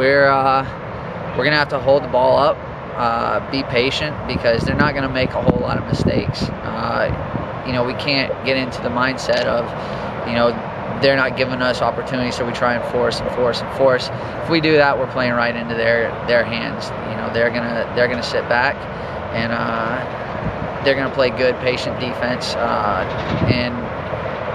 We're uh, we're gonna have to hold the ball up, uh, be patient because they're not gonna make a whole lot of mistakes. Uh, you know, we can't get into the mindset of, you know, they're not giving us opportunities, so we try and force and force and force. If we do that, we're playing right into their their hands. You know, they're gonna they're gonna sit back and uh, they're gonna play good, patient defense, uh, and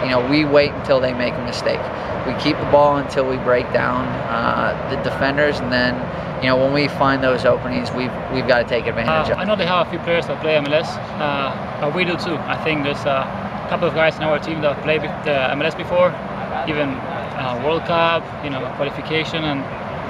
you know, we wait until they make a mistake. We keep the ball until we break down uh, the defenders, and then, you know, when we find those openings, we've we've got to take advantage Uh, of. I know they have a few players that play MLS, uh, but we do too. I think there's a couple of guys in our team that played the MLS before, even uh, World Cup, you know, qualification, and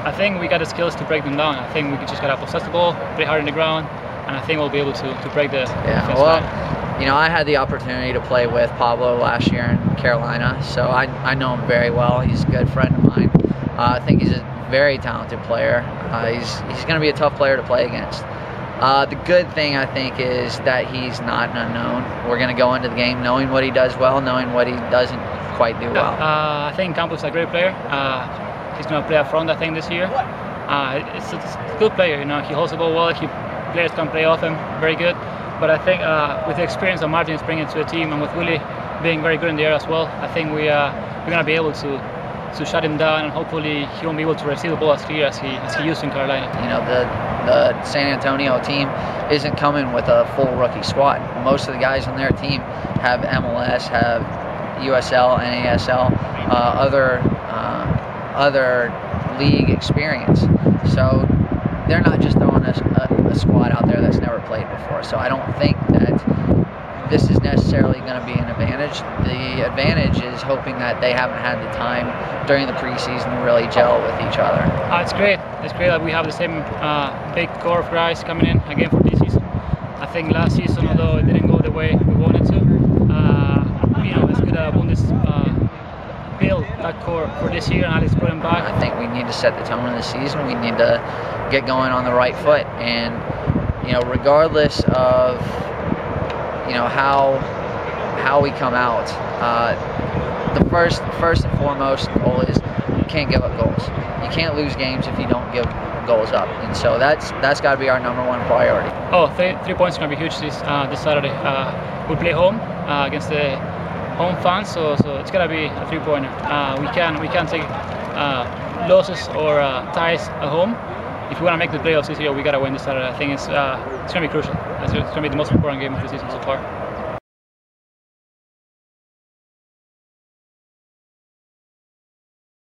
I think we got the skills to break them down. I think we just gotta possess the ball, play hard on the ground, and I think we'll be able to, to break the Yeah, well, line. You know, I had the opportunity to play with Pablo last year in Carolina, so I, I know him very well. He's a good friend of mine. Uh, I think he's a very talented player. Uh, he's he's going to be a tough player to play against. Uh, the good thing I think is that he's not an unknown. We're going to go into the game knowing what he does well, knowing what he doesn't quite do well. Uh, I think Campos is a great player. Uh, he's going to play up front, I think, this year. It's, it's a good player, you know. He holds the ball well. He players can play off him, very good. But I think uh, with the experience that Martin is bringing to the team, and with Willie being very good in the air as well, I think we uh, we're going to be able to to shut him down, and hopefully he won't be able to receive the ball as clear as he as he used in Carolina. You know, the the San Antonio team isn't coming with a full rookie squad. Most of the guys on their team have MLS, have USL, NASL, uh, other uh, other league experience. So they're not just throwing a, a, a squad out there that's never played before. So I don't think that this is necessarily going to be an advantage. The advantage is hoping that they haven't had the time during the preseason to really gel with each other. Uh, it's great. It's great that we have the same uh, big core of guys coming in again for this season. I think last season, although it didn't go the way we wanted to, uh, you know, it's good that Bundes uh, build that core for this year and Alex put him back. I think we need to set the tone of the season. We need to get going on the right foot, and you know, regardless of you know how how we come out, uh, the first first and foremost goal is you can't give up goals. You can't lose games if you don't give goals up, and so that's that's got to be our number one priority. Oh, three, three points is gonna be huge this uh, this Saturday. Uh, we play home uh, against the home fans, so so it's gonna be a three pointer. Uh, we can we can take uh, losses or uh, ties at home. If we want to make the playoffs this year, we gotta win this Saturday. I think it's uh, it's gonna be crucial. It's gonna be the most important game of the season so far.